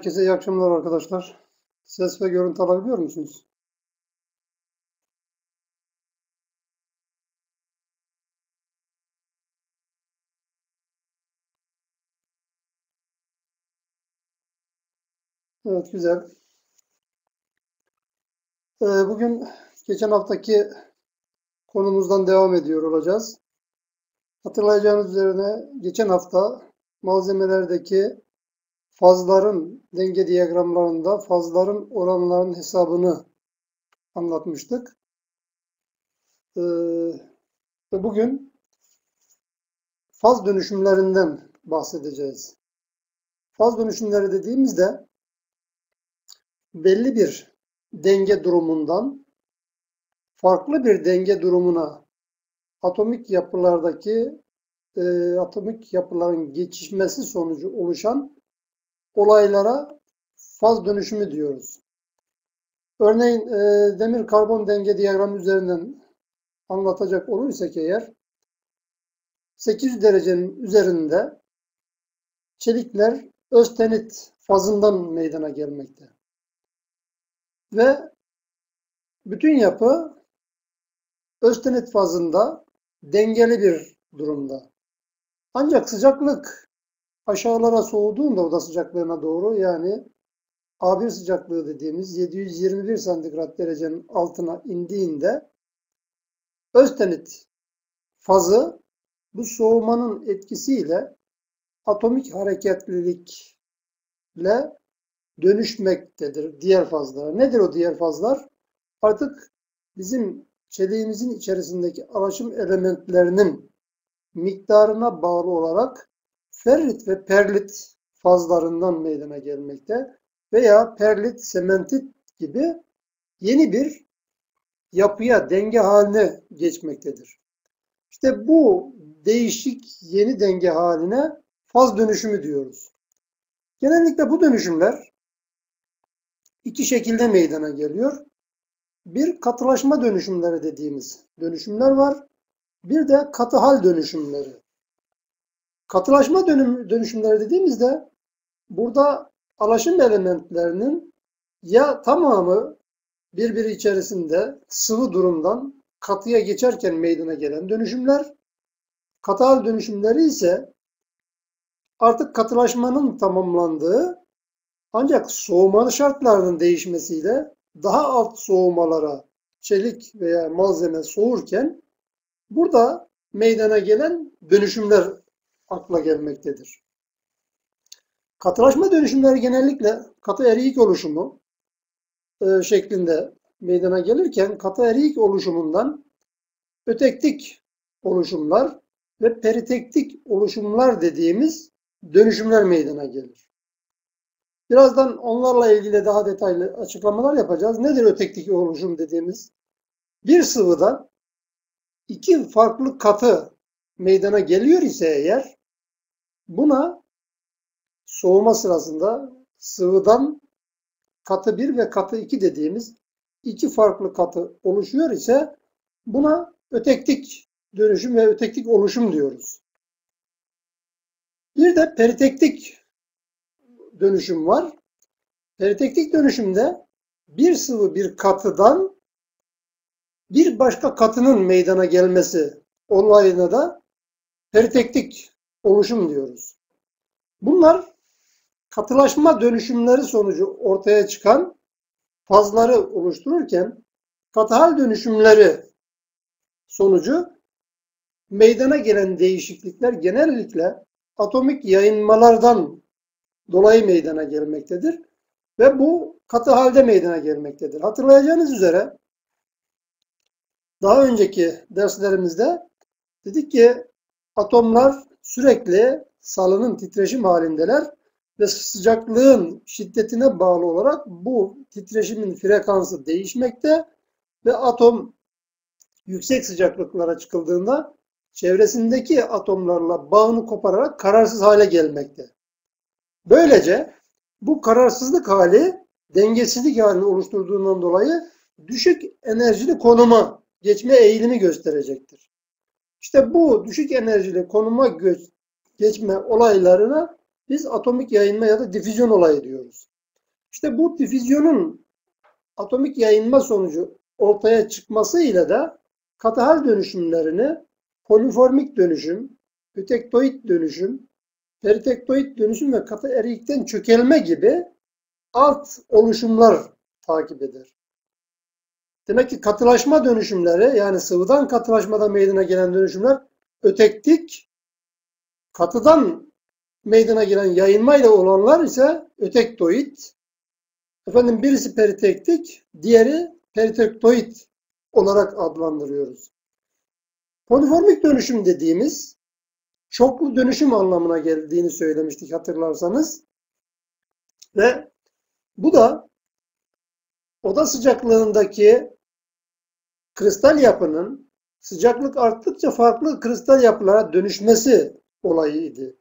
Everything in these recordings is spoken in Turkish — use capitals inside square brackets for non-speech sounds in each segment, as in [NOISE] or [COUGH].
Herkese iyi akşamlar arkadaşlar. Ses ve görüntü alabiliyor musunuz? Evet, güzel. Ee, bugün geçen haftaki konumuzdan devam ediyor olacağız. Hatırlayacağınız üzerine geçen hafta malzemelerdeki fazların denge diyagramlarında fazların oranlarının hesabını anlatmıştık. Ee, ve bugün faz dönüşümlerinden bahsedeceğiz. Faz dönüşümleri dediğimizde belli bir denge durumundan farklı bir denge durumuna atomik yapılardaki e, atomik yapıların geçişmesi sonucu oluşan olaylara faz dönüşümü diyoruz. Örneğin e, demir karbon denge diyagramı üzerinden anlatacak olursak eğer 800 derecenin üzerinde çelikler östenit fazından meydana gelmekte. Ve bütün yapı östenit fazında dengeli bir durumda. Ancak sıcaklık aşağılara soğuduğunda oda sıcaklığına doğru yani A1 sıcaklığı dediğimiz 721 santigrat derecenin altına indiğinde Östenit fazı bu soğumanın etkisiyle atomik hareketlilikle dönüşmektedir diğer fazlara. Nedir o diğer fazlar? Artık bizim çeliğimizin içerisindeki alaşım elementlerinin miktarına bağlı olarak ferrit ve perlit fazlarından meydana gelmekte veya perlit, sementit gibi yeni bir yapıya, denge haline geçmektedir. İşte bu değişik yeni denge haline faz dönüşümü diyoruz. Genellikle bu dönüşümler iki şekilde meydana geliyor. Bir katılaşma dönüşümleri dediğimiz dönüşümler var. Bir de katı hal dönüşümleri. Katılaşma dönüm, dönüşümleri dediğimizde burada alaşım elementlerinin ya tamamı birbiri içerisinde sıvı durumdan katıya geçerken meydana gelen dönüşümler, katı hal dönüşümleri ise artık katılaşmanın tamamlandığı ancak soğuma şartlarının değişmesiyle daha alt soğumalara çelik veya malzeme soğurken burada meydana gelen dönüşümler akla gelmektedir. Katılaşma dönüşümleri genellikle katı eriyik oluşumu e, şeklinde meydana gelirken katı eriyik oluşumundan ötektik oluşumlar ve peritektik oluşumlar dediğimiz dönüşümler meydana gelir. Birazdan onlarla ilgili daha detaylı açıklamalar yapacağız. Nedir ötektik oluşum dediğimiz? Bir sıvıda iki farklı katı meydana geliyor ise eğer Buna soğuma sırasında sıvıdan katı 1 ve katı 2 dediğimiz iki farklı katı oluşuyor ise buna ötektik dönüşüm ve ötektik oluşum diyoruz. Bir de peritektik dönüşüm var. Peritektik dönüşümde bir sıvı bir katıdan bir başka katının meydana gelmesi olayına da peritektik oluşum diyoruz. Bunlar katılaşma dönüşümleri sonucu ortaya çıkan fazları oluştururken katıhal dönüşümleri sonucu meydana gelen değişiklikler genellikle atomik yayınmalardan dolayı meydana gelmektedir. Ve bu katı halde meydana gelmektedir. Hatırlayacağınız üzere daha önceki derslerimizde dedik ki atomlar sürekli salının titreşim halindeler ve sıcaklığın şiddetine bağlı olarak bu titreşimin frekansı değişmekte ve atom yüksek sıcaklıklara çıkıldığında çevresindeki atomlarla bağını kopararak kararsız hale gelmekte. Böylece bu kararsızlık hali dengesizlik halini oluşturduğundan dolayı düşük enerjili konuma geçme eğilimi gösterecektir. İşte bu düşük enerjili konuma geçme olaylarına biz atomik yayınma ya da difüzyon olayı diyoruz. İşte bu difüzyonun atomik yayınma sonucu ortaya çıkması ile de katı hal dönüşümlerini poliformik dönüşüm, ötektoid dönüşüm, peritektoid dönüşüm ve katı erikten çökelme gibi alt oluşumlar takip eder. Demek ki katılaşma dönüşümleri yani sıvıdan katılaşmada meydana gelen dönüşümler ötektik, katıdan meydana gelen yayılmayla olanlar ise ötektoid. Efendim birisi peritektik, diğeri peritektoid olarak adlandırıyoruz. Poliformik dönüşüm dediğimiz çoklu dönüşüm anlamına geldiğini söylemiştik hatırlarsanız. Ve bu da oda sıcaklığındaki kristal yapının sıcaklık arttıkça farklı kristal yapılara dönüşmesi olayıydı.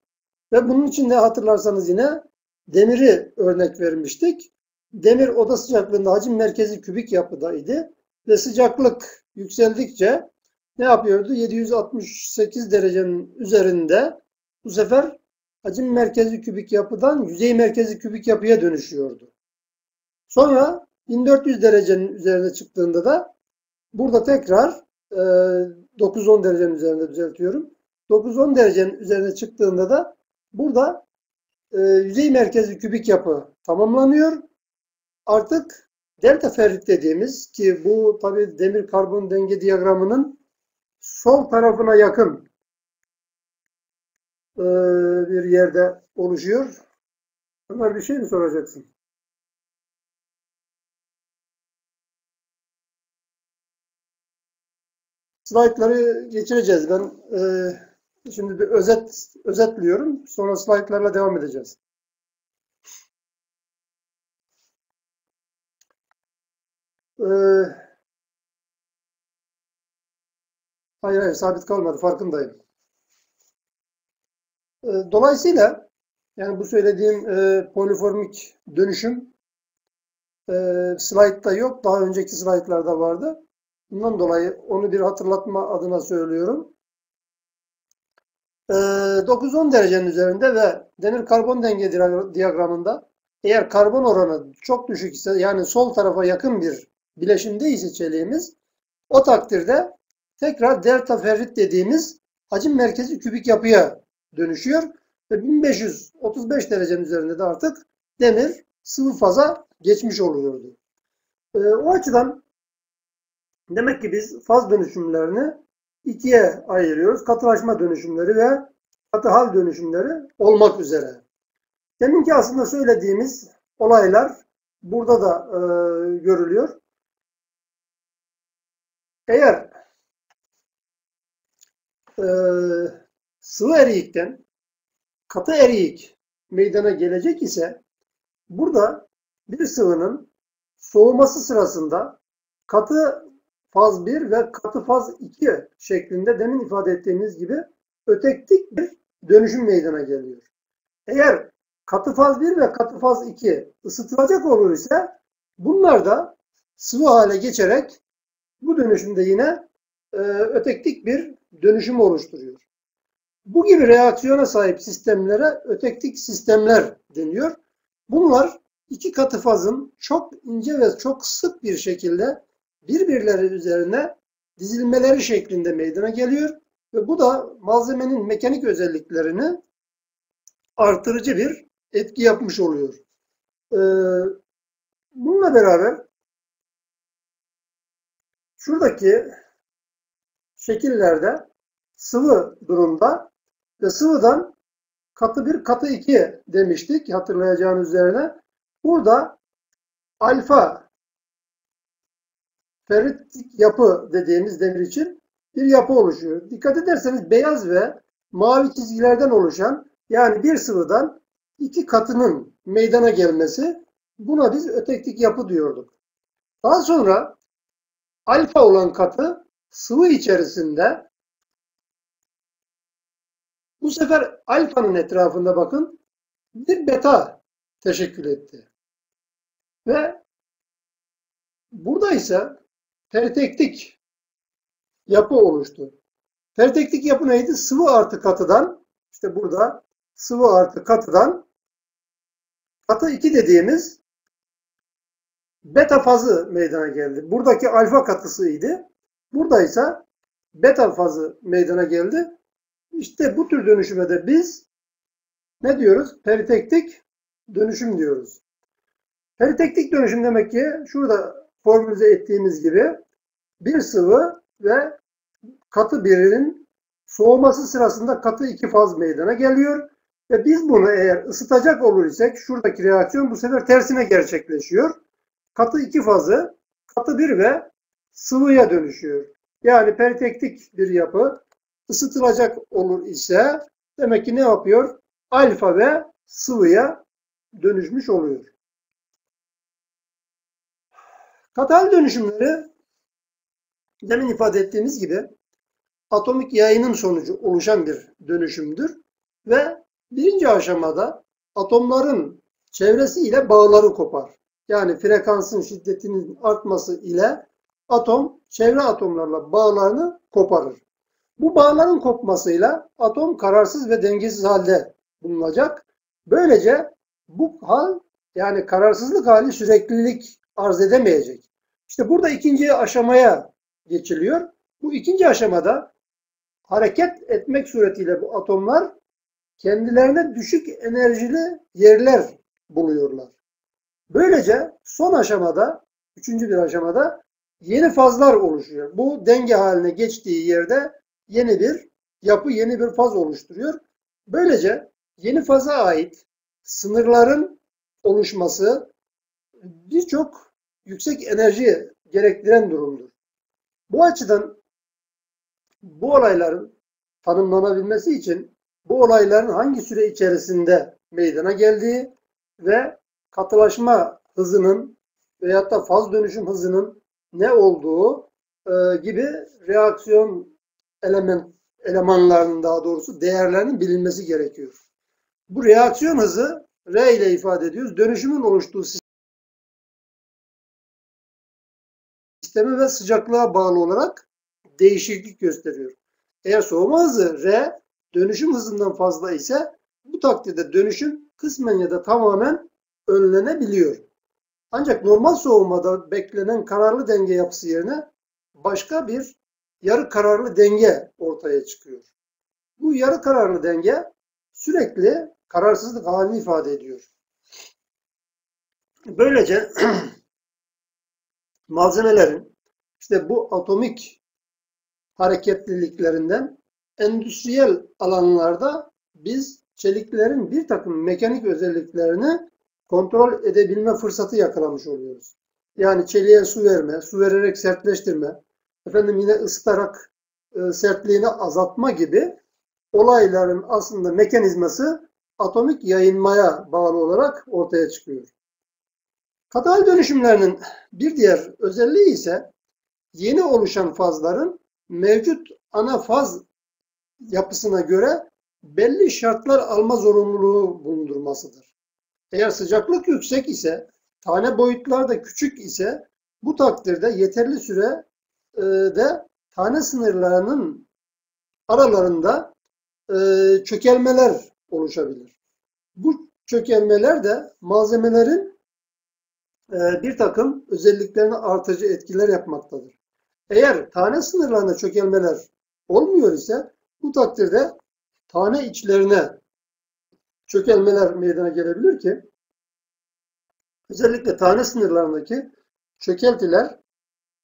Ve bunun için de hatırlarsanız yine demiri örnek vermiştik. Demir oda sıcaklığında hacim merkezi kübik yapıdaydı ve sıcaklık yükseldikçe ne yapıyordu? 768 derecenin üzerinde bu sefer hacim merkezi kübik yapıdan yüzey merkezi kübik yapıya dönüşüyordu. Sonra 1400 derecenin üzerine çıktığında da burada tekrar 9-10 derecenin üzerinde düzeltiyorum. 9-10 derecenin üzerine çıktığında da burada yüzey merkezi kübik yapı tamamlanıyor. Artık delta ferrit dediğimiz ki bu tabi demir karbon denge diyagramının sol tarafına yakın bir yerde oluşuyor. Ömer bir şey mi soracaksın? Slaytları geçireceğiz. Ben e, şimdi bir özet özetliyorum. Sonra slaytlarla devam edeceğiz. Ee, hayır hayır sabit kalmadı farkındayım. Ee, dolayısıyla yani bu söylediğim e, poliformik dönüşüm e, slaytta yok. Daha önceki slaytlarda vardı. Bundan dolayı onu bir hatırlatma adına söylüyorum. E, 9-10 derecenin üzerinde ve demir karbon denge diyagramında eğer karbon oranı çok düşük ise yani sol tarafa yakın bir bileşimde ise çeliğimiz o takdirde tekrar delta ferrit dediğimiz hacim merkezi kübik yapıya dönüşüyor ve 1535 derecenin üzerinde de artık demir sıvı faza geçmiş oluyordu. E, o açıdan demek ki biz faz dönüşümlerini ikiye ayırıyoruz. Katılaşma dönüşümleri ve katı hal dönüşümleri olmak üzere. Deminki aslında söylediğimiz olaylar burada da e, görülüyor. Eğer e, sıvı eriyikten katı eriyik meydana gelecek ise burada bir sıvının soğuması sırasında katı faz 1 ve katı faz 2 şeklinde demin ifade ettiğimiz gibi ötektik bir dönüşüm meydana geliyor. Eğer katı faz 1 ve katı faz 2 ısıtılacak olur ise bunlar da sıvı hale geçerek bu dönüşümde yine e, ötektik bir dönüşüm oluşturuyor. Bu gibi reaksiyona sahip sistemlere ötektik sistemler deniyor. Bunlar iki katı fazın çok ince ve çok sık bir şekilde birbirleri üzerine dizilmeleri şeklinde meydana geliyor ve bu da malzemenin mekanik özelliklerini artırıcı bir etki yapmış oluyor. Ee, bununla beraber şuradaki şekillerde sıvı durumda ve sıvıdan katı bir katı iki demiştik hatırlayacağınız üzerine. Burada alfa ferritik yapı dediğimiz demir için bir yapı oluşuyor. Dikkat ederseniz beyaz ve mavi çizgilerden oluşan yani bir sıvıdan iki katının meydana gelmesi buna biz ötektik yapı diyorduk. Daha sonra alfa olan katı sıvı içerisinde bu sefer alfanın etrafında bakın bir beta teşekkül etti. Ve burada ise peritektik yapı oluştu. Peritektik yapı neydi? Sıvı artı katıdan işte burada sıvı artı katıdan katı 2 dediğimiz beta fazı meydana geldi. Buradaki alfa katısıydı. Burada ise beta fazı meydana geldi. İşte bu tür dönüşüme de biz ne diyoruz? Peritektik dönüşüm diyoruz. Peritektik dönüşüm demek ki şurada formülize ettiğimiz gibi bir sıvı ve katı birinin soğuması sırasında katı iki faz meydana geliyor. Ve biz bunu eğer ısıtacak olur isek şuradaki reaksiyon bu sefer tersine gerçekleşiyor. Katı iki fazı katı bir ve sıvıya dönüşüyor. Yani peritektik bir yapı ısıtılacak olur ise demek ki ne yapıyor? Alfa ve sıvıya dönüşmüş oluyor. Katal dönüşümleri demin ifade ettiğimiz gibi atomik yayının sonucu oluşan bir dönüşümdür ve birinci aşamada atomların çevresiyle bağları kopar. Yani frekansın şiddetinin artması ile atom çevre atomlarla bağlarını koparır. Bu bağların kopmasıyla atom kararsız ve dengesiz halde bulunacak. Böylece bu hal yani kararsızlık hali süreklilik arz edemeyecek. İşte burada ikinci aşamaya geçiliyor. Bu ikinci aşamada hareket etmek suretiyle bu atomlar kendilerine düşük enerjili yerler buluyorlar. Böylece son aşamada, üçüncü bir aşamada yeni fazlar oluşuyor. Bu denge haline geçtiği yerde yeni bir yapı, yeni bir faz oluşturuyor. Böylece yeni faza ait sınırların oluşması birçok yüksek enerji gerektiren durumdur. Bu açıdan bu olayların tanımlanabilmesi için bu olayların hangi süre içerisinde meydana geldiği ve katılaşma hızının veyahut da faz dönüşüm hızının ne olduğu e, gibi reaksiyon element elemanlarının daha doğrusu değerlerinin bilinmesi gerekiyor. Bu reaksiyon hızı R ile ifade ediyoruz. Dönüşümün oluştuğu sistemi ve sıcaklığa bağlı olarak değişiklik gösteriyor. Eğer soğuma hızı R dönüşüm hızından fazla ise bu takdirde dönüşüm kısmen ya da tamamen önlenebiliyor. Ancak normal soğumada beklenen kararlı denge yapısı yerine başka bir yarı kararlı denge ortaya çıkıyor. Bu yarı kararlı denge sürekli kararsızlık halini ifade ediyor. Böylece [CLEARS THROAT] malzemelerin işte bu atomik hareketliliklerinden endüstriyel alanlarda biz çeliklerin bir takım mekanik özelliklerini kontrol edebilme fırsatı yakalamış oluyoruz. Yani çeliğe su verme, su vererek sertleştirme, efendim yine ısıtarak e, sertliğini azaltma gibi olayların aslında mekanizması atomik yayınmaya bağlı olarak ortaya çıkıyor. Katal dönüşümlerinin bir diğer özelliği ise yeni oluşan fazların mevcut ana faz yapısına göre belli şartlar alma zorunluluğu bulundurmasıdır. Eğer sıcaklık yüksek ise, tane boyutlar da küçük ise bu takdirde yeterli süre e, de tane sınırlarının aralarında e, çökelmeler oluşabilir. Bu çökelmeler de malzemelerin bir takım özelliklerini artıcı etkiler yapmaktadır. Eğer tane sınırlarında çökelmeler olmuyor ise bu takdirde tane içlerine çökelmeler meydana gelebilir ki özellikle tane sınırlarındaki çökeltiler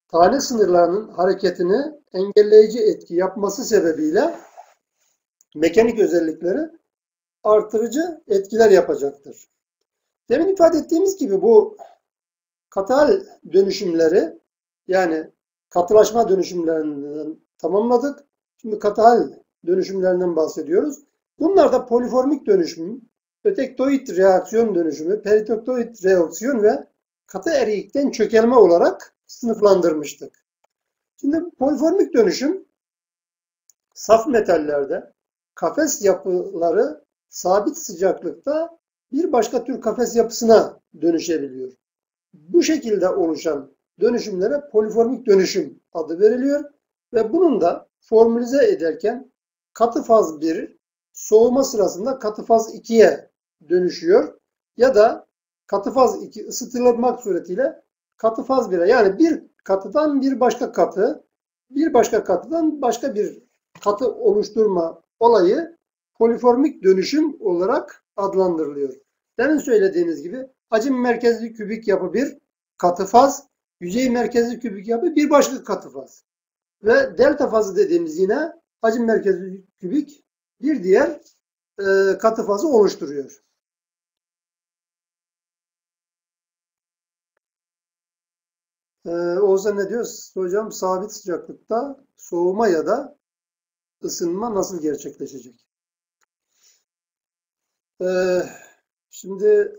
tane sınırlarının hareketini engelleyici etki yapması sebebiyle mekanik özellikleri artırıcı etkiler yapacaktır. Demin ifade ettiğimiz gibi bu katal dönüşümleri yani katılaşma dönüşümlerinden tamamladık. Şimdi katal dönüşümlerinden bahsediyoruz. Bunlar da poliformik dönüşüm, ötektoid reaksiyon dönüşümü, peritektoid reaksiyon ve katı eriyikten çökelme olarak sınıflandırmıştık. Şimdi poliformik dönüşüm saf metallerde kafes yapıları sabit sıcaklıkta bir başka tür kafes yapısına dönüşebiliyor. Bu şekilde oluşan dönüşümlere poliformik dönüşüm adı veriliyor ve bunun da formülize ederken katı faz 1 soğuma sırasında katı faz 2'ye dönüşüyor ya da katı faz 2 ısıtılmak suretiyle katı faz bire yani bir katıdan bir başka katı, bir başka katıdan başka bir katı oluşturma olayı poliformik dönüşüm olarak adlandırılıyor. Demin söylediğiniz gibi hacim merkezli kübik yapı bir katı faz, yüzey merkezli kübik yapı bir başka katı faz. Ve delta fazı dediğimiz yine hacim merkezli kübik bir diğer e, katı fazı oluşturuyor. Ee, Oğuzhan ne diyor? Hocam sabit sıcaklıkta soğuma ya da ısınma nasıl gerçekleşecek? Ee, şimdi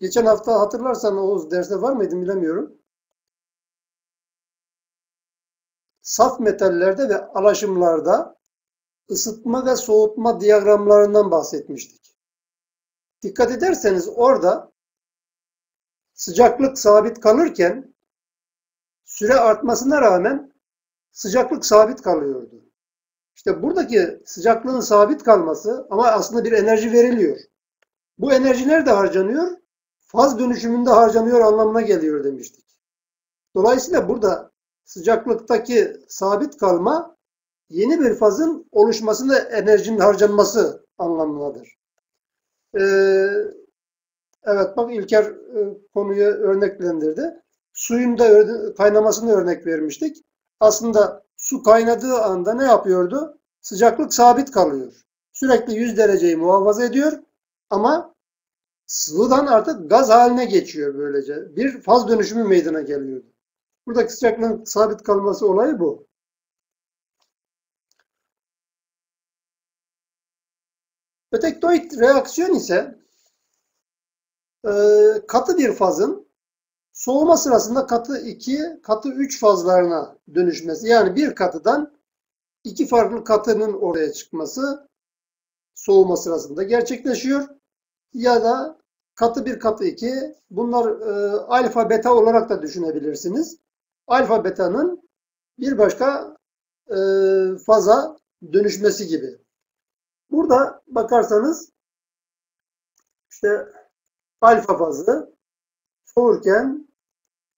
geçen hafta hatırlarsan Oğuz derste var mıydı bilemiyorum. Saf metallerde ve alaşımlarda ısıtma ve soğutma diyagramlarından bahsetmiştik. Dikkat ederseniz orada sıcaklık sabit kalırken süre artmasına rağmen sıcaklık sabit kalıyordu. İşte buradaki sıcaklığın sabit kalması ama aslında bir enerji veriliyor. Bu enerji nerede harcanıyor? Faz dönüşümünde harcanıyor anlamına geliyor demiştik. Dolayısıyla burada sıcaklıktaki sabit kalma yeni bir fazın oluşmasında enerjinin harcanması anlamındadır. Ee, evet bak İlker e, konuyu örneklendirdi. Suyun da kaynamasını örnek vermiştik. Aslında su kaynadığı anda ne yapıyordu? Sıcaklık sabit kalıyor. Sürekli 100 dereceyi muhafaza ediyor ama sıvıdan artık gaz haline geçiyor böylece. Bir faz dönüşümü meydana geliyordu. Buradaki sıcaklığın sabit kalması olayı bu. Ötektoid reaksiyon ise e, katı bir fazın soğuma sırasında katı 2, katı 3 fazlarına dönüşmesi. Yani bir katıdan iki farklı katının oraya çıkması soğuma sırasında gerçekleşiyor. Ya da katı 1, katı 2 bunlar e, alfa beta olarak da düşünebilirsiniz. Alfa beta'nın bir başka e, faza dönüşmesi gibi. Burada bakarsanız işte alfa fazı soğurken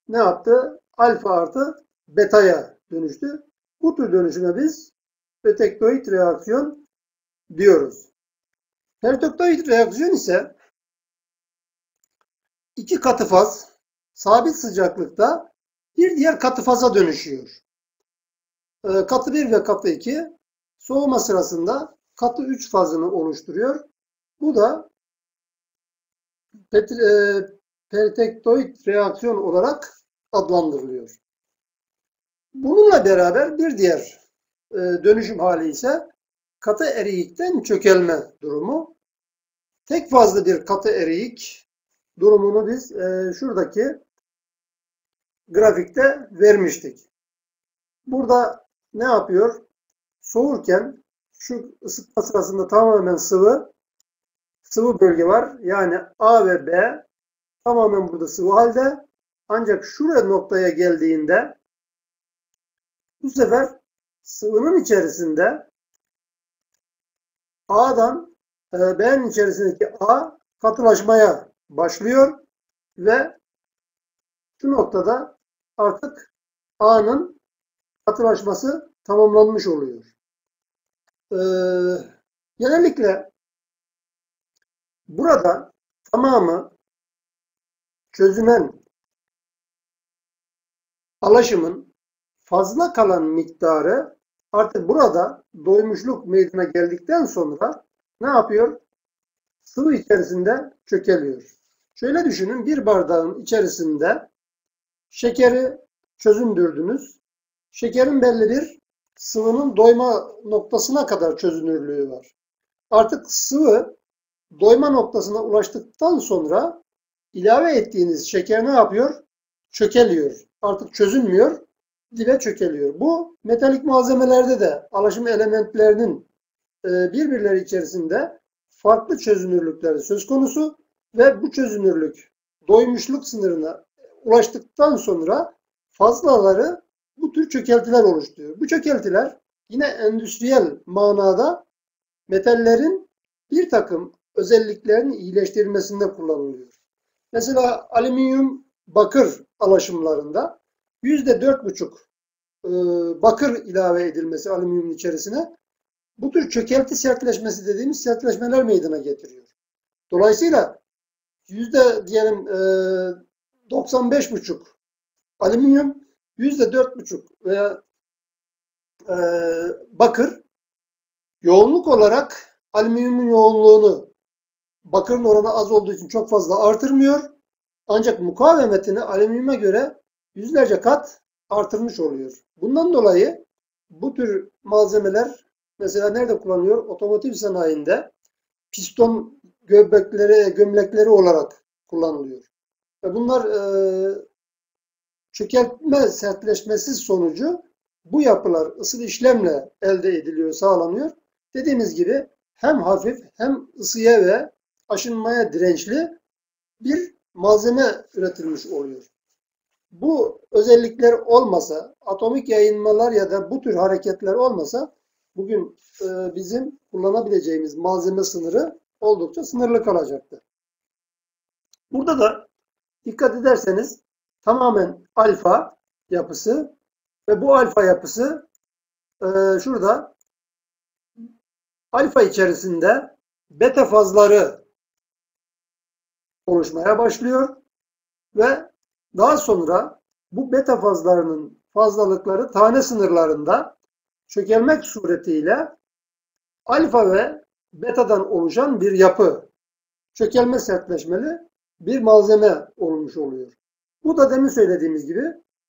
ne yaptı? Alfa artı beta'ya dönüştü. Bu tür dönüşüme biz petektoid reaksiyon diyoruz. Pertektoid reaksiyon ise iki katı faz sabit sıcaklıkta bir diğer katı faza dönüşüyor. Ee, katı 1 ve katı 2 soğuma sırasında katı 3 fazını oluşturuyor. Bu da e, peritektoid reaksiyon olarak adlandırılıyor. Bununla beraber bir diğer e, dönüşüm hali ise katı eriyikten çökelme durumu. Tek fazlı bir katı eriyik durumunu biz e, şuradaki grafikte vermiştik. Burada ne yapıyor? Soğurken şu ısıtma sırasında tamamen sıvı sıvı bölge var. Yani A ve B tamamen burada sıvı halde. Ancak şuraya noktaya geldiğinde bu sefer sıvının içerisinde A'dan e, B'nin içerisindeki A katılaşmaya başlıyor ve şu noktada artık A'nın katılaşması tamamlanmış oluyor. Ee, genellikle burada tamamı çözünen alaşımın fazla kalan miktarı artık burada doymuşluk meydana geldikten sonra ne yapıyor? Sıvı içerisinde çökeliyor. Şöyle düşünün bir bardağın içerisinde şekeri çözündürdünüz. Şekerin belli bir sıvının doyma noktasına kadar çözünürlüğü var. Artık sıvı doyma noktasına ulaştıktan sonra ilave ettiğiniz şeker ne yapıyor? Çökeliyor. Artık çözünmüyor, dibe çökeliyor. Bu metalik malzemelerde de alaşım elementlerinin birbirleri içerisinde farklı çözünürlükleri söz konusu ve bu çözünürlük doymuşluk sınırına ulaştıktan sonra fazlaları bu tür çökeltiler oluşturuyor. Bu çökeltiler yine endüstriyel manada metallerin bir takım özelliklerini iyileştirilmesinde kullanılıyor. Mesela alüminyum bakır alaşımlarında yüzde dört buçuk e, bakır ilave edilmesi alüminyumun içerisine bu tür çökelti sertleşmesi dediğimiz sertleşmeler meydana getiriyor. Dolayısıyla yüzde diyelim e, 95 buçuk alüminyum yüzde dört buçuk veya e, bakır yoğunluk olarak alüminyumun yoğunluğunu bakırın oranı az olduğu için çok fazla artırmıyor. Ancak mukavemetini alüminyuma göre yüzlerce kat artırmış oluyor. Bundan dolayı bu tür malzemeler mesela nerede kullanılıyor? Otomotiv sanayinde piston göbekleri, gömlekleri olarak kullanılıyor. Ve bunlar e, çökeltme sertleşmesi sonucu bu yapılar ısı işlemle elde ediliyor, sağlanıyor. Dediğimiz gibi hem hafif hem ısıya ve aşınmaya dirençli bir malzeme üretilmiş oluyor. Bu özellikler olmasa, atomik yayınmalar ya da bu tür hareketler olmasa bugün e, bizim kullanabileceğimiz malzeme sınırı oldukça sınırlı kalacaktı. Burada da dikkat ederseniz tamamen alfa yapısı ve bu alfa yapısı e, şurada alfa içerisinde beta fazları oluşmaya başlıyor ve daha sonra bu beta fazlarının fazlalıkları tane sınırlarında çökelmek suretiyle alfa ve betadan oluşan bir yapı, çökelme sertleşmeli bir malzeme olmuş oluyor. Bu da demin söylediğimiz gibi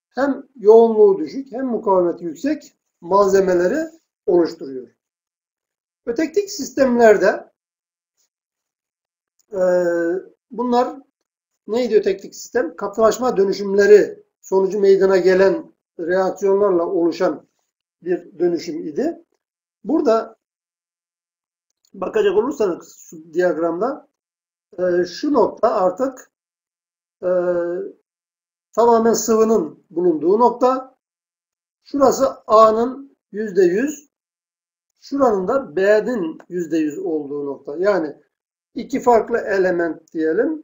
hem yoğunluğu düşük hem mukavemeti yüksek malzemeleri oluşturuyor. Öteklik sistemlerde e, bunlar neydi öteklik sistem? Katılaşma dönüşümleri sonucu meydana gelen reaksiyonlarla oluşan bir dönüşüm idi. Burada bakacak olursanız şu diyagramda e, şu nokta artık e, tamamen sıvının bulunduğu nokta. Şurası A'nın yüzde yüz, şuranın da B'nin yüzde yüz olduğu nokta. Yani iki farklı element diyelim.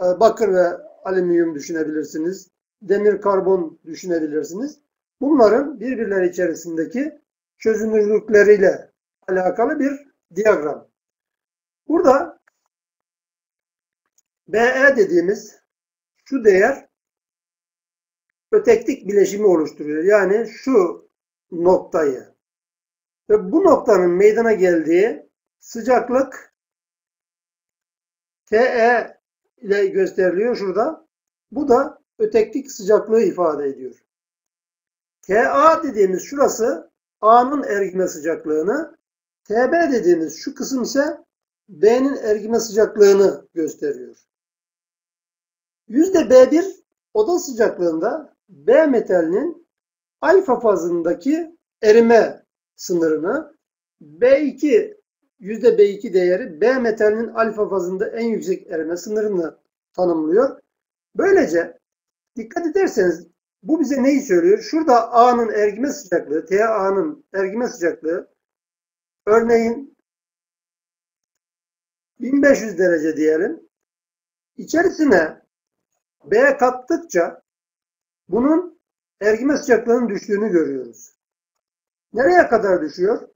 E, bakır ve alüminyum düşünebilirsiniz. Demir karbon düşünebilirsiniz. Bunların birbirleri içerisindeki çözünürlükleriyle alakalı bir diyagram. Burada BE dediğimiz şu değer öteklik bileşimi oluşturuyor. Yani şu noktayı. Ve bu noktanın meydana geldiği sıcaklık TE ile gösteriliyor şurada. Bu da öteklik sıcaklığı ifade ediyor. TA dediğimiz şurası A'nın ergime sıcaklığını, TB dediğimiz şu kısım ise B'nin ergime sıcaklığını gösteriyor. Yüzde B1 oda sıcaklığında B metalinin alfa fazındaki erime sınırını B2 yüzde B2 değeri B metalinin alfa fazında en yüksek erime sınırını tanımlıyor. Böylece dikkat ederseniz bu bize neyi söylüyor? Şurada A'nın ergime sıcaklığı, TA'nın ergime sıcaklığı örneğin 1500 derece diyelim. İçerisine B kattıkça bunun ergime sıcaklığının düştüğünü görüyoruz. Nereye kadar düşüyor?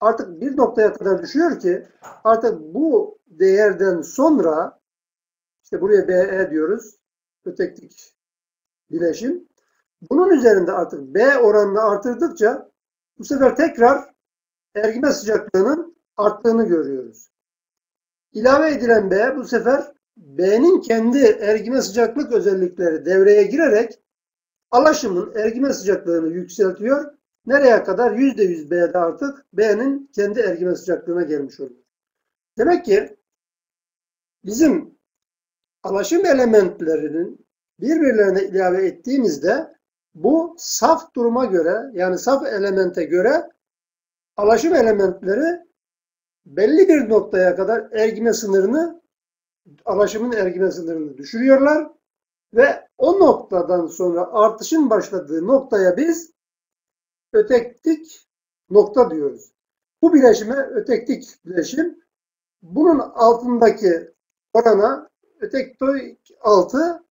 Artık bir noktaya kadar düşüyor ki artık bu değerden sonra işte buraya BE diyoruz. Öteklik bileşim. Bunun üzerinde artık B oranını artırdıkça bu sefer tekrar ergime sıcaklığının arttığını görüyoruz. İlave edilen B bu sefer B'nin kendi ergime sıcaklık özellikleri devreye girerek alaşımın ergime sıcaklığını yükseltiyor. Nereye kadar? %100 B'de artık B'nin kendi ergime sıcaklığına gelmiş oluyor. Demek ki bizim alaşım elementlerinin birbirlerine ilave ettiğimizde bu saf duruma göre yani saf elemente göre alaşım elementleri belli bir noktaya kadar ergime sınırını alaşımın ergime sınırını düşürüyorlar ve o noktadan sonra artışın başladığı noktaya biz öteklik nokta diyoruz. Bu bileşime öteklik bileşim bunun altındaki orana ötektoik altı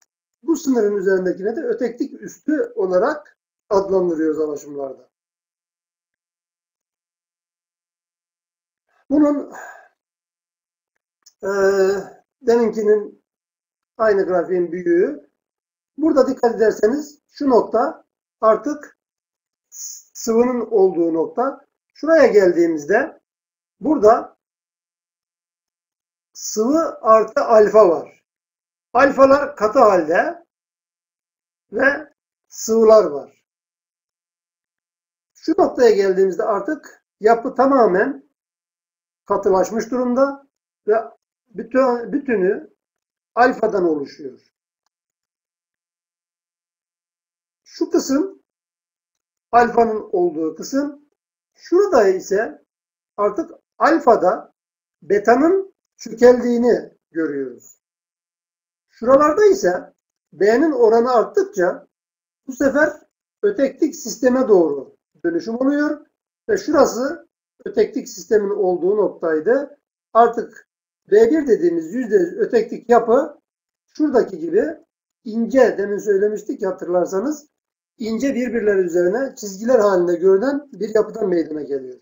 bu sınırın üzerindekine de ötektik üstü olarak adlandırıyoruz alaşımlarda. Bunun e, deminkinin aynı grafiğin büyüğü. Burada dikkat ederseniz şu nokta artık sıvının olduğu nokta. Şuraya geldiğimizde burada sıvı artı alfa var. Alfalar katı halde ve sıvılar var. Şu noktaya geldiğimizde artık yapı tamamen katılaşmış durumda ve bütün, bütünü alfadan oluşuyor. Şu kısım alfanın olduğu kısım. Şurada ise artık alfada betanın çökeldiğini görüyoruz. Şuralarda ise B'nin oranı arttıkça bu sefer öteklik sisteme doğru dönüşüm oluyor ve şurası öteklik sistemin olduğu noktaydı. Artık B1 dediğimiz yüzde öteklik yapı şuradaki gibi ince demin söylemiştik hatırlarsanız ince birbirleri üzerine çizgiler halinde görünen bir yapıdan meydana geliyor.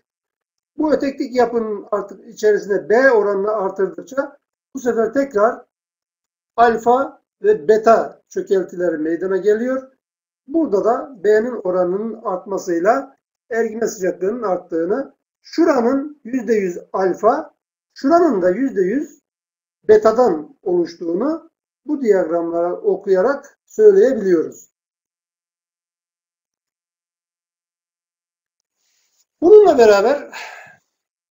Bu öteklik yapının artık içerisinde B oranını artırdıkça bu sefer tekrar alfa ve beta çökeltileri meydana geliyor. Burada da B'nin oranının artmasıyla ergime sıcaklığının arttığını, şuranın %100 alfa, şuranın da %100 betadan oluştuğunu bu diyagramlara okuyarak söyleyebiliyoruz. Bununla beraber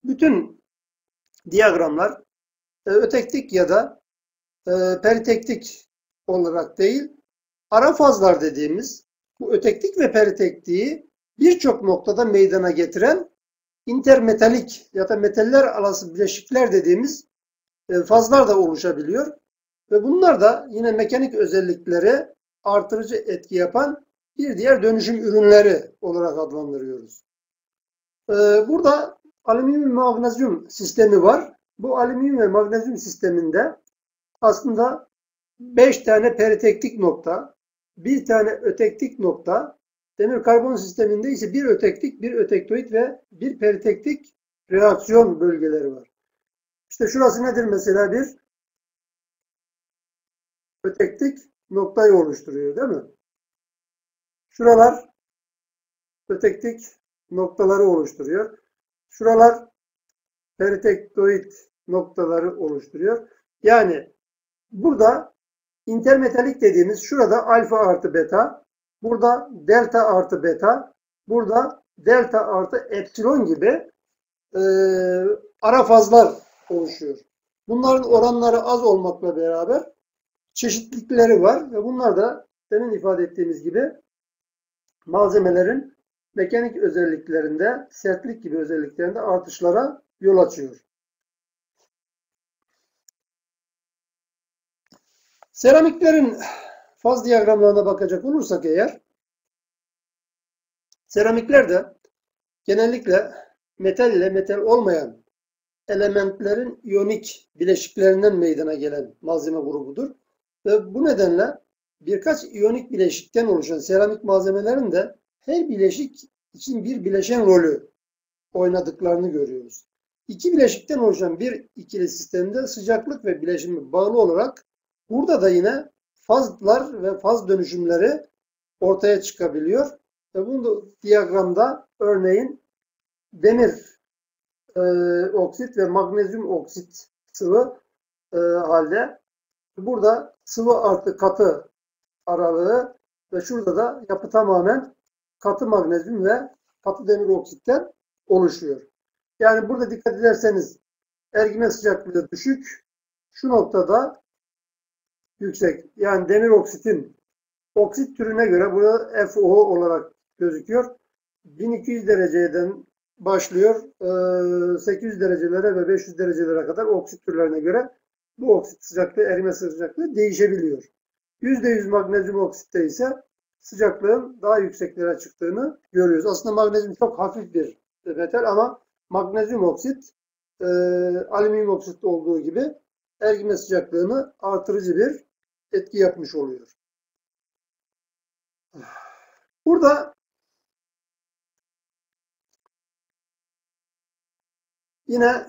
bütün diyagramlar e, ötektik ya da e, peritektik olarak değil, ara fazlar dediğimiz bu ötektik ve peritektiği birçok noktada meydana getiren intermetalik ya da metaller arası bileşikler dediğimiz e, fazlar da oluşabiliyor. Ve bunlar da yine mekanik özellikleri artırıcı etki yapan bir diğer dönüşüm ürünleri olarak adlandırıyoruz. Ee, burada alüminyum ve magnezyum sistemi var. Bu alüminyum ve magnezyum sisteminde aslında 5 tane peritektik nokta, bir tane ötektik nokta, demir karbon sisteminde ise bir ötektik, bir ötektoid ve bir peritektik reaksiyon bölgeleri var. İşte şurası nedir mesela bir ötektik noktayı oluşturuyor değil mi? Şuralar ötektik noktaları oluşturuyor. Şuralar peritektoid noktaları oluşturuyor. Yani burada intermetalik dediğimiz şurada alfa artı beta, burada delta artı beta, burada delta artı epsilon gibi e, ara fazlar oluşuyor. Bunların oranları az olmakla beraber çeşitlilikleri var ve bunlar da demin ifade ettiğimiz gibi malzemelerin mekanik özelliklerinde, sertlik gibi özelliklerinde artışlara yol açıyor. Seramiklerin faz diyagramlarına bakacak olursak eğer, seramikler de genellikle metal ile metal olmayan elementlerin iyonik bileşiklerinden meydana gelen malzeme grubudur. Ve bu nedenle birkaç iyonik bileşikten oluşan seramik malzemelerin de her bileşik için bir bileşen rolü oynadıklarını görüyoruz. İki bileşikten oluşan bir ikili sistemde sıcaklık ve bileşimi bağlı olarak burada da yine fazlar ve faz dönüşümleri ortaya çıkabiliyor. Ve bunu diyagramda örneğin demir e, oksit ve magnezyum oksit sıvı e, halde burada sıvı artı katı aralığı ve şurada da yapı tamamen katı magnezyum ve katı demir oksitten oluşuyor. Yani burada dikkat ederseniz ergime sıcaklığı düşük. Şu noktada yüksek. Yani demir oksitin oksit türüne göre burada FO olarak gözüküyor. 1200 dereceden başlıyor. 800 derecelere ve 500 derecelere kadar oksit türlerine göre bu oksit sıcaklığı, erime sıcaklığı değişebiliyor. %100 magnezyum oksitte ise sıcaklığın daha yükseklere çıktığını görüyoruz. Aslında magnezyum çok hafif bir metal ama magnezyum oksit e, alüminyum oksit olduğu gibi ergime sıcaklığını artırıcı bir etki yapmış oluyor. Burada yine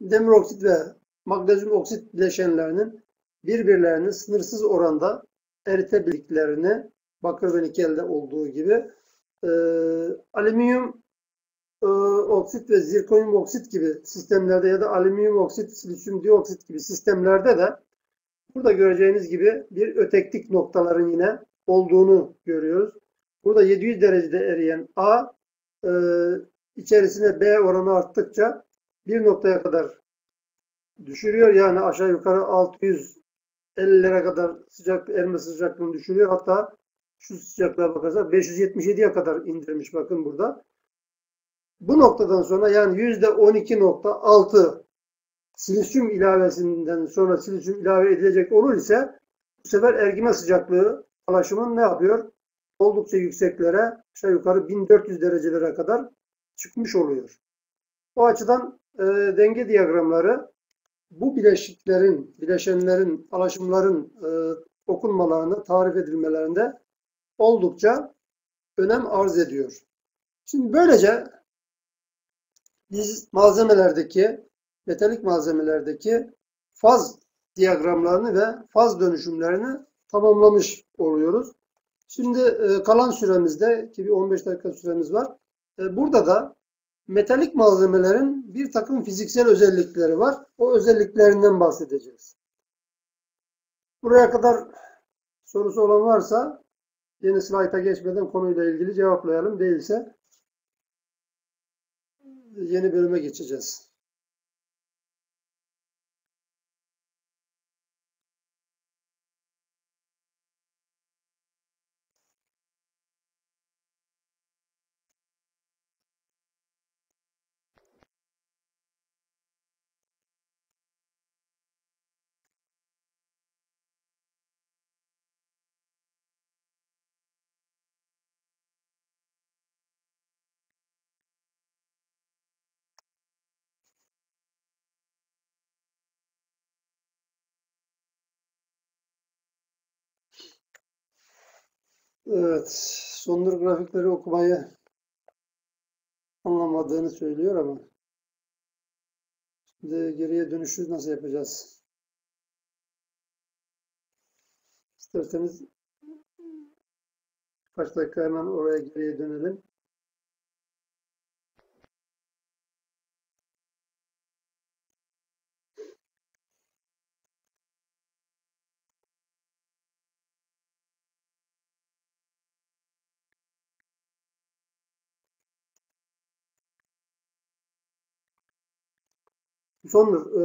demir oksit ve magnezyum oksit bileşenlerinin birbirlerini sınırsız oranda eritebildiklerini bakır ve nikelde olduğu gibi e, alüminyum e, oksit ve zirkonyum oksit gibi sistemlerde ya da alüminyum oksit, silisyum dioksit gibi sistemlerde de burada göreceğiniz gibi bir öteklik noktaların yine olduğunu görüyoruz. Burada 700 derecede eriyen A e, içerisine B oranı arttıkça bir noktaya kadar düşürüyor. Yani aşağı yukarı 650'lere kadar sıcak erime sıcaklığını düşürüyor. Hatta şu sıcaklığa bakarsak 577'ye kadar indirmiş bakın burada. Bu noktadan sonra yani %12.6 silisyum ilavesinden sonra silisyum ilave edilecek olur ise bu sefer ergime sıcaklığı alaşımın ne yapıyor? Oldukça yükseklere aşağı yukarı 1400 derecelere kadar çıkmış oluyor. O açıdan e, denge diyagramları bu bileşiklerin, bileşenlerin, alaşımların e, okunmalarını, tarif edilmelerinde oldukça önem arz ediyor. Şimdi böylece biz malzemelerdeki, metalik malzemelerdeki faz diyagramlarını ve faz dönüşümlerini tamamlamış oluyoruz. Şimdi e, kalan süremizde ki bir 15 dakika süremiz var. E, burada da metalik malzemelerin bir takım fiziksel özellikleri var. O özelliklerinden bahsedeceğiz. Buraya kadar sorusu olan varsa yeni slayta geçmeden konuyla ilgili cevaplayalım. Değilse yeni bölüme geçeceğiz. Evet, Sondur grafikleri okumayı anlamadığını söylüyor ama şimdi geriye dönüşü nasıl yapacağız? İsterseniz kaç dakika hemen oraya geriye dönelim. Sondur. E,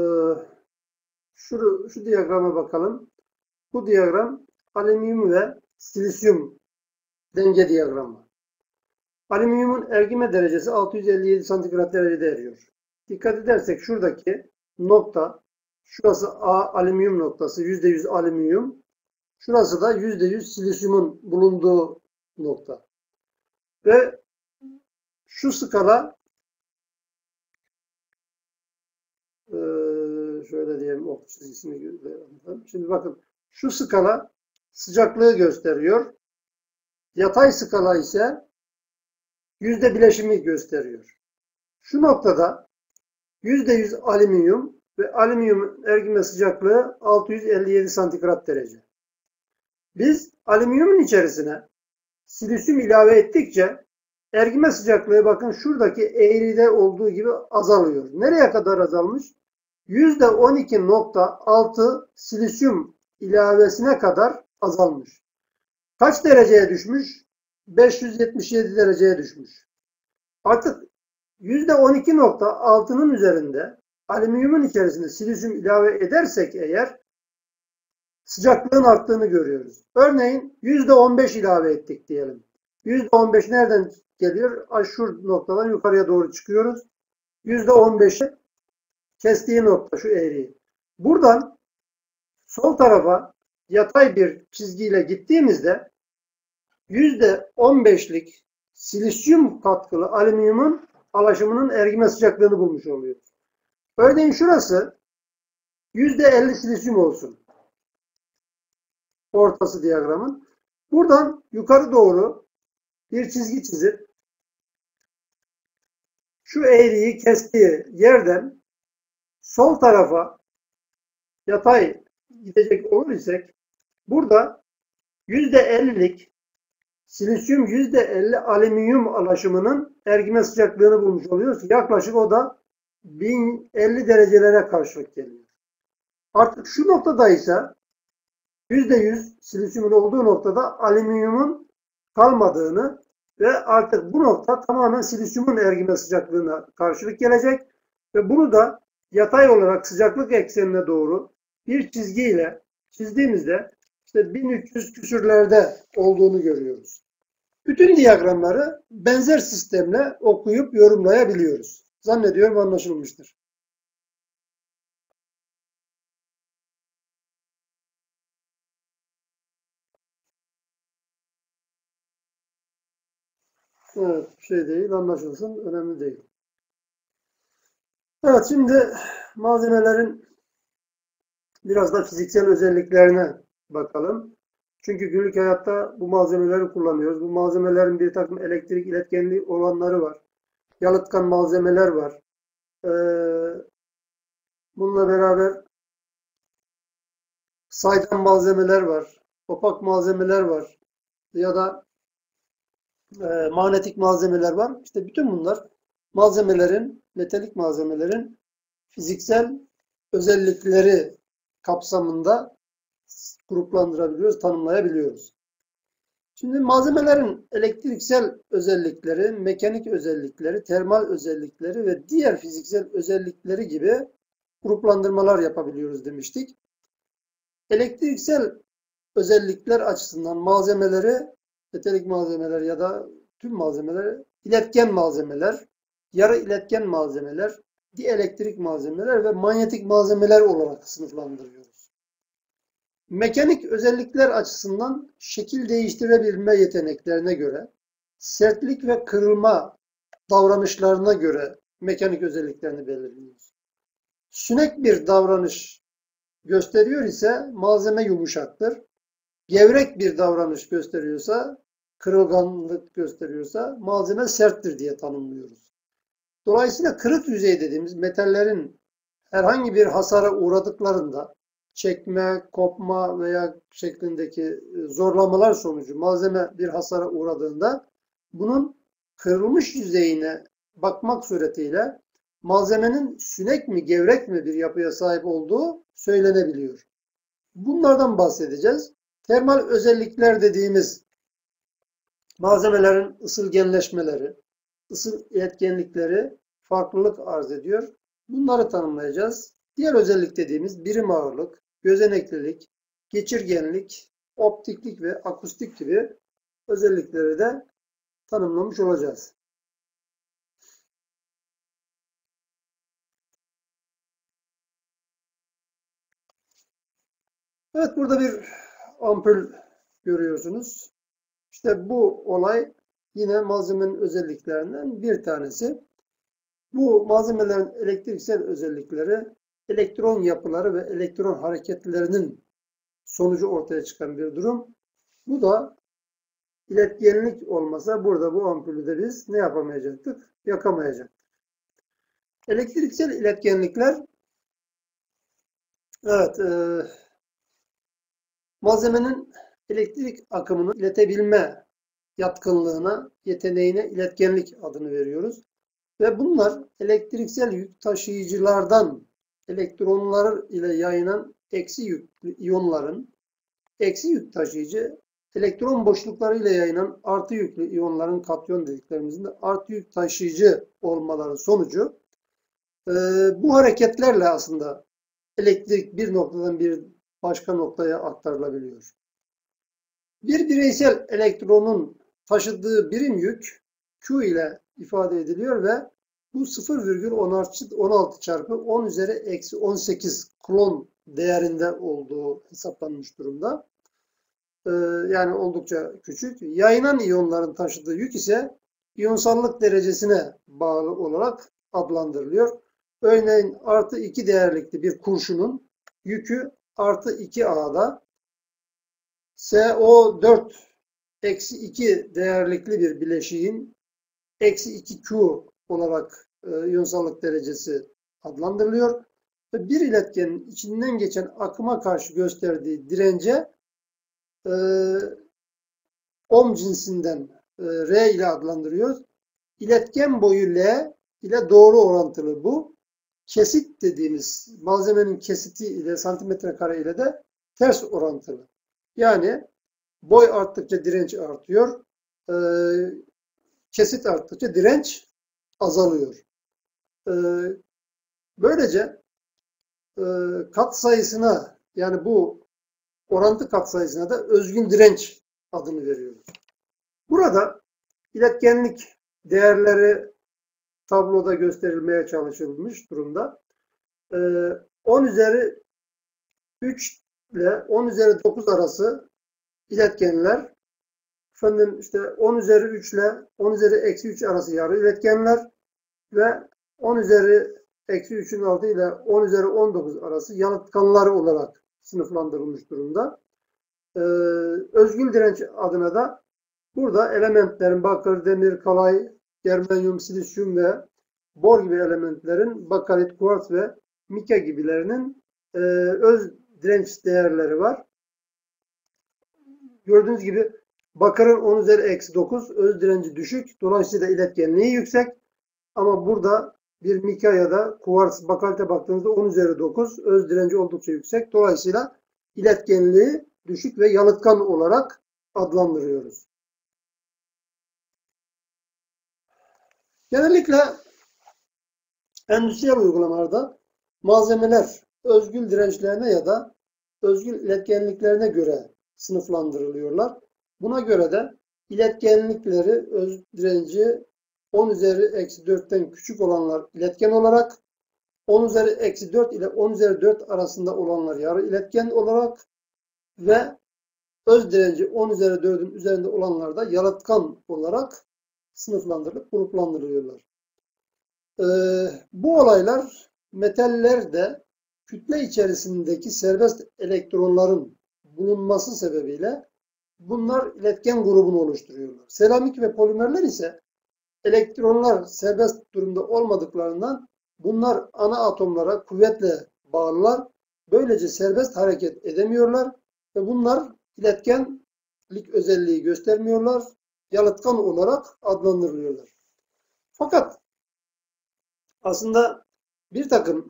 şu, şu diyagrama bakalım. Bu diyagram alüminyum ve silisyum denge diyagramı. Alüminyumun ergime derecesi 657 santigrat derecede eriyor. Dikkat edersek şuradaki nokta, şurası A alüminyum noktası, %100 alüminyum. Şurası da %100 silisyumun bulunduğu nokta. Ve şu skala şöyle diyelim ok çizgisini görelim. Şimdi bakın şu skala sıcaklığı gösteriyor. Yatay skala ise yüzde bileşimi gösteriyor. Şu noktada yüzde yüz alüminyum ve alüminyum ergime sıcaklığı 657 santigrat derece. Biz alüminyumun içerisine silisyum ilave ettikçe ergime sıcaklığı bakın şuradaki eğride olduğu gibi azalıyor. Nereye kadar azalmış? %12.6 silisyum ilavesine kadar azalmış. Kaç dereceye düşmüş? 577 dereceye düşmüş. Artık %12.6'nın üzerinde alüminyumun içerisinde silisyum ilave edersek eğer sıcaklığın arttığını görüyoruz. Örneğin %15 ilave ettik diyelim. %15 nereden geliyor? Şu noktadan yukarıya doğru çıkıyoruz. %15'i kestiği nokta şu eğriyi. Buradan sol tarafa yatay bir çizgiyle gittiğimizde yüzde 15'lik silisyum katkılı alüminyumun alaşımının ergime sıcaklığını bulmuş oluyoruz. Örneğin şurası %50 silisyum olsun. Ortası diyagramın. Buradan yukarı doğru bir çizgi çizip şu eğriyi kestiği yerden sol tarafa yatay gidecek olur isek burada %50'lik silisyum %50 alüminyum alaşımının ergime sıcaklığını bulmuş oluyoruz. Yaklaşık o da 1050 derecelere karşılık geliyor. Artık şu noktada ise %100 silisyumun olduğu noktada alüminyumun kalmadığını ve artık bu nokta tamamen silisyumun ergime sıcaklığına karşılık gelecek ve bunu da yatay olarak sıcaklık eksenine doğru bir çizgiyle çizdiğimizde işte 1300 küsürlerde olduğunu görüyoruz. Bütün diyagramları benzer sistemle okuyup yorumlayabiliyoruz. Zannediyorum anlaşılmıştır. Evet, şey değil, anlaşılsın, önemli değil. Evet, şimdi malzemelerin biraz da fiziksel özelliklerine bakalım. Çünkü günlük hayatta bu malzemeleri kullanıyoruz. Bu malzemelerin bir takım elektrik iletkenliği olanları var. Yalıtkan malzemeler var. Ee, bununla beraber saydam malzemeler var. Opak malzemeler var. Ya da e, manyetik malzemeler var. İşte bütün bunlar malzemelerin, metalik malzemelerin fiziksel özellikleri kapsamında gruplandırabiliyoruz, tanımlayabiliyoruz. Şimdi malzemelerin elektriksel özellikleri, mekanik özellikleri, termal özellikleri ve diğer fiziksel özellikleri gibi gruplandırmalar yapabiliyoruz demiştik. Elektriksel özellikler açısından malzemeleri metalik malzemeler ya da tüm malzemeler iletken malzemeler, yarı iletken malzemeler, dielektrik malzemeler ve manyetik malzemeler olarak sınıflandırıyoruz. Mekanik özellikler açısından şekil değiştirebilme yeteneklerine göre, sertlik ve kırılma davranışlarına göre mekanik özelliklerini belirliyoruz. Sünek bir davranış gösteriyor ise malzeme yumuşaktır. Gevrek bir davranış gösteriyorsa, kırılganlık gösteriyorsa malzeme serttir diye tanımlıyoruz. Dolayısıyla kırık yüzey dediğimiz metallerin herhangi bir hasara uğradıklarında çekme, kopma veya şeklindeki e, zorlamalar sonucu malzeme bir hasara uğradığında bunun kırılmış yüzeyine bakmak suretiyle malzemenin sünek mi gevrek mi bir yapıya sahip olduğu söylenebiliyor. Bunlardan bahsedeceğiz. Termal özellikler dediğimiz malzemelerin ısılgenleşmeleri, ısı iletkenlikleri farklılık arz ediyor. Bunları tanımlayacağız. Diğer özellik dediğimiz birim ağırlık, gözeneklilik, geçirgenlik, optiklik ve akustik gibi özellikleri de tanımlamış olacağız. Evet burada bir ampul görüyorsunuz. İşte bu olay yine malzemenin özelliklerinden bir tanesi. Bu malzemelerin elektriksel özellikleri elektron yapıları ve elektron hareketlerinin sonucu ortaya çıkan bir durum. Bu da iletkenlik olmasa burada bu ampulü de biz ne yapamayacaktık? Yakamayacaktık. Elektriksel iletkenlikler evet e, malzemenin elektrik akımını iletebilme yatkınlığına, yeteneğine iletkenlik adını veriyoruz. Ve bunlar elektriksel yük taşıyıcılardan elektronlar ile yayılan eksi yüklü iyonların eksi yük taşıyıcı elektron boşlukları ile yayılan artı yüklü iyonların katyon dediklerimizin de artı yük taşıyıcı olmaları sonucu e, bu hareketlerle aslında elektrik bir noktadan bir başka noktaya aktarılabiliyor. Bir bireysel elektronun taşıdığı birim yük Q ile ifade ediliyor ve bu 0,16 çarpı 10 üzeri eksi 18 klon değerinde olduğu hesaplanmış durumda. Ee, yani oldukça küçük. Yayılan iyonların taşıdığı yük ise iyonsallık derecesine bağlı olarak adlandırılıyor. Örneğin artı 2 değerlikli bir kurşunun yükü artı 2A'da SO4 eksi 2 değerlikli bir bileşiğin eksi 2Q olarak e, derecesi adlandırılıyor. Ve bir iletkenin içinden geçen akıma karşı gösterdiği dirence e, ohm cinsinden e, R ile adlandırıyoruz. İletken boyu L ile doğru orantılı bu. Kesit dediğimiz malzemenin kesiti ile santimetre kare ile de ters orantılı. Yani boy arttıkça direnç artıyor. E, kesit arttıkça direnç azalıyor. E, böylece e, kat sayısına yani bu orantı kat sayısına da özgün direnç adını veriyoruz. Burada iletkenlik değerleri tabloda gösterilmeye çalışılmış durumda. 10 ee, üzeri 3 ile 10 üzeri 9 arası iletkenler efendim işte 10 üzeri 3 ile 10 üzeri eksi 3 arası yarı iletkenler ve 10 üzeri eksi 3'ün altı ile 10 üzeri 19 arası yalıtkanlar olarak sınıflandırılmış durumda. Ee, özgül direnç adına da burada elementlerin bakır, demir, kalay, germanyum, silisyum ve bor gibi elementlerin bakalit, kuarts ve mika gibilerinin e, öz direnç değerleri var. Gördüğünüz gibi bakırın 10 üzeri eksi 9 öz direnci düşük. Dolayısıyla iletkenliği yüksek. Ama burada bir mika ya da kuarts bakalite baktığınızda 10 üzeri 9 öz direnci oldukça yüksek. Dolayısıyla iletkenliği düşük ve yalıtkan olarak adlandırıyoruz. Genellikle endüstriyel uygulamalarda malzemeler özgül dirençlerine ya da özgül iletkenliklerine göre sınıflandırılıyorlar. Buna göre de iletkenlikleri öz direnci 10 üzeri eksi 4'ten küçük olanlar iletken olarak 10 üzeri eksi 4 ile 10 üzeri 4 arasında olanlar yarı iletken olarak ve öz direnci 10 üzeri 4'ün üzerinde olanlar da yalıtkan olarak sınıflandırılıp gruplandırılıyorlar. Ee, bu olaylar metallerde kütle içerisindeki serbest elektronların bulunması sebebiyle bunlar iletken grubunu oluşturuyorlar. Seramik ve polimerler ise elektronlar serbest durumda olmadıklarından bunlar ana atomlara kuvvetle bağlılar. Böylece serbest hareket edemiyorlar ve bunlar iletkenlik özelliği göstermiyorlar. Yalıtkan olarak adlandırılıyorlar. Fakat aslında bir takım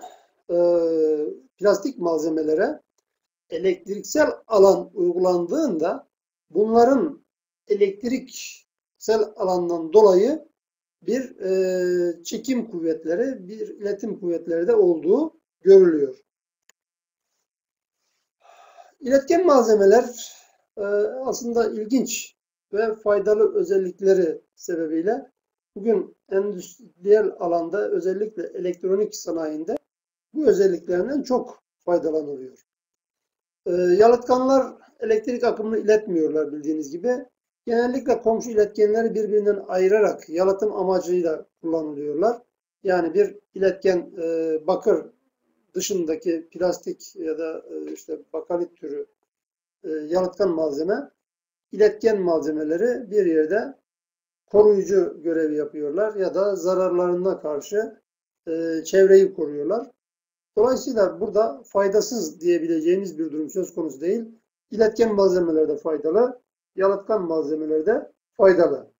e, plastik malzemelere elektriksel alan uygulandığında bunların elektriksel alandan dolayı bir e, çekim kuvvetleri, bir iletim kuvvetleri de olduğu görülüyor. İletken malzemeler e, aslında ilginç ve faydalı özellikleri sebebiyle bugün endüstriyel alanda özellikle elektronik sanayinde bu özelliklerinden çok faydalanılıyor. E, yalıtkanlar elektrik akımını iletmiyorlar bildiğiniz gibi. Genellikle komşu iletkenleri birbirinden ayırarak yalıtım amacıyla kullanılıyorlar. Yani bir iletken e, bakır dışındaki plastik ya da e, işte bakalit türü e, yalıtkan malzeme, iletken malzemeleri bir yerde koruyucu görevi yapıyorlar ya da zararlarına karşı e, çevreyi koruyorlar. Dolayısıyla burada faydasız diyebileceğimiz bir durum söz konusu değil. İletken malzemeler de faydalı, yalıtkan malzemeler de faydalı.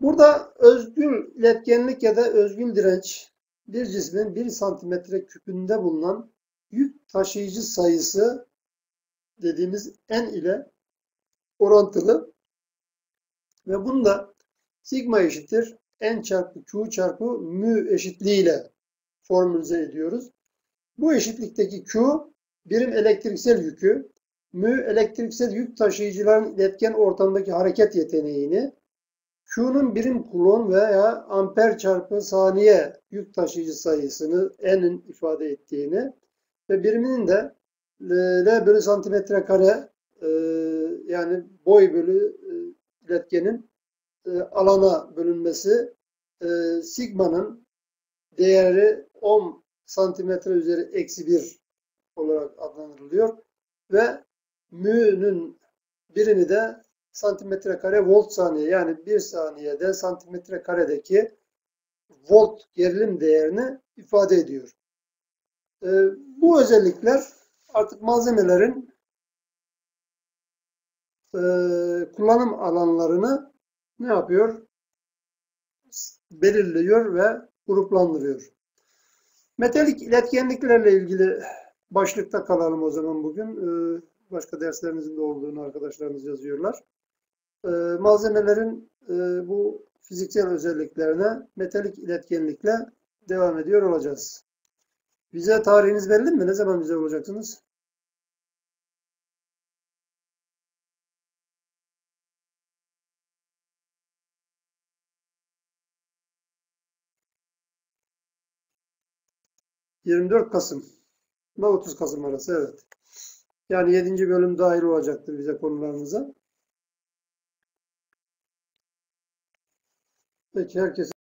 Burada özgül iletkenlik ya da özgül direnç bir cismin 1 santimetre küpünde bulunan yük taşıyıcı sayısı dediğimiz n ile orantılı ve bunda sigma eşittir n çarpı q çarpı mü eşitliğiyle formülize ediyoruz. Bu eşitlikteki q birim elektriksel yükü, mü elektriksel yük taşıyıcıların iletken ortamdaki hareket yeteneğini, Q'nun birim kulon veya amper çarpı saniye yük taşıyıcı sayısını n'in ifade ettiğini ve biriminin de L bölü santimetre kare e, yani boy bölü e, iletkenin e, alana bölünmesi sigma'nın değeri 10 santimetre üzeri eksi 1 olarak adlandırılıyor ve mü'nün birimi de santimetre kare volt saniye yani bir saniyede santimetre karedeki volt gerilim değerini ifade ediyor. E, bu özellikler artık malzemelerin e, kullanım alanlarını ne yapıyor? Belirliyor ve gruplandırıyor. Metalik iletkenliklerle ilgili başlıkta kalalım o zaman bugün. E, başka derslerinizin de olduğunu arkadaşlarımız yazıyorlar. E, malzemelerin e, bu fiziksel özelliklerine metalik iletkenlikle devam ediyor olacağız. Vize tarihiniz belli mi? Ne zaman vize olacaksınız? ...24 Kasım ve 30 Kasım arası evet. Yani 7. bölüm dahil olacaktır vize konularınıza. Peki herkese